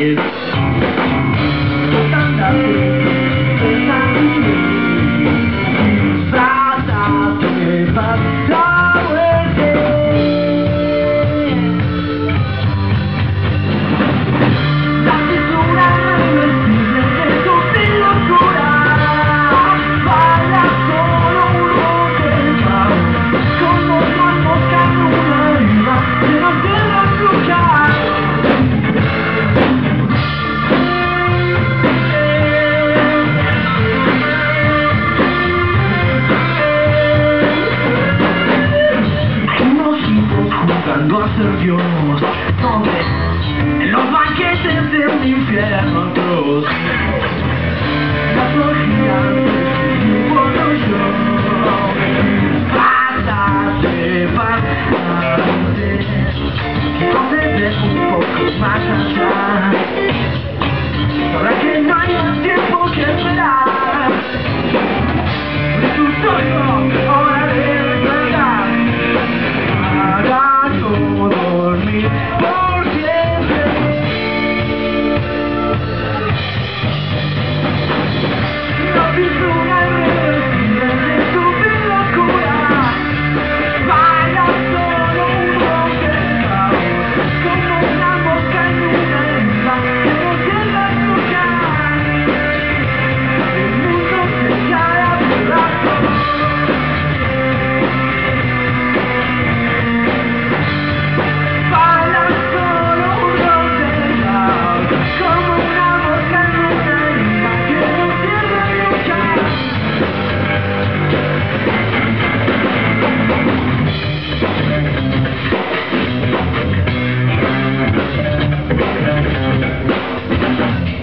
is son voces Dios, donde los banquetes de